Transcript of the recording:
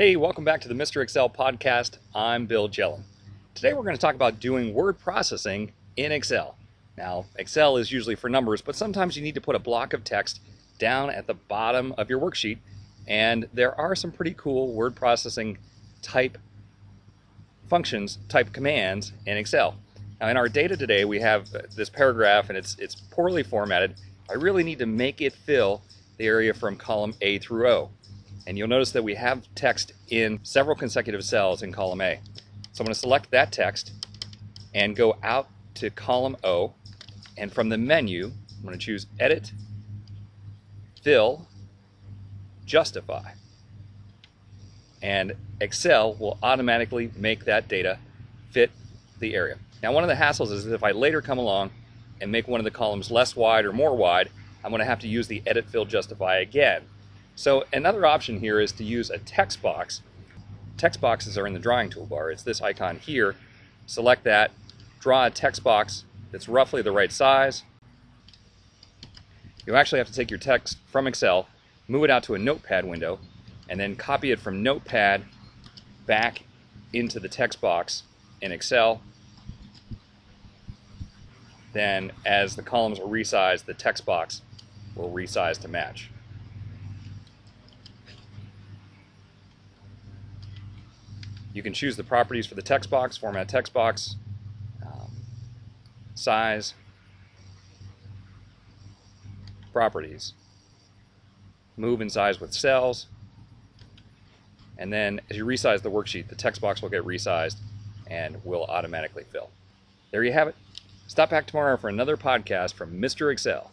Hey, welcome back to the Mr. Excel podcast. I'm Bill Jelen. Today we're going to talk about doing word processing in Excel. Now, Excel is usually for numbers, but sometimes you need to put a block of text down at the bottom of your worksheet, and there are some pretty cool word processing type functions, type commands in Excel. Now, in our data today, we have this paragraph and it's, it's poorly formatted. I really need to make it fill the area from column A through O. And you'll notice that we have text in several consecutive cells in column A. So I'm going to select that text and go out to column O. And from the menu, I'm going to choose Edit, Fill, Justify. And Excel will automatically make that data fit the area. Now, one of the hassles is if I later come along and make one of the columns less wide or more wide, I'm going to have to use the Edit, Fill, Justify again. So another option here is to use a text box. Text boxes are in the drawing toolbar. It's this icon here. Select that, draw a text box that's roughly the right size. You actually have to take your text from Excel, move it out to a notepad window, and then copy it from notepad back into the text box in Excel. Then as the columns are resized, the text box will resize to match. You can choose the properties for the text box, format text box, um, size, properties, move and size with cells, and then as you resize the worksheet, the text box will get resized and will automatically fill. There you have it. Stop back tomorrow for another podcast from Mr. Excel.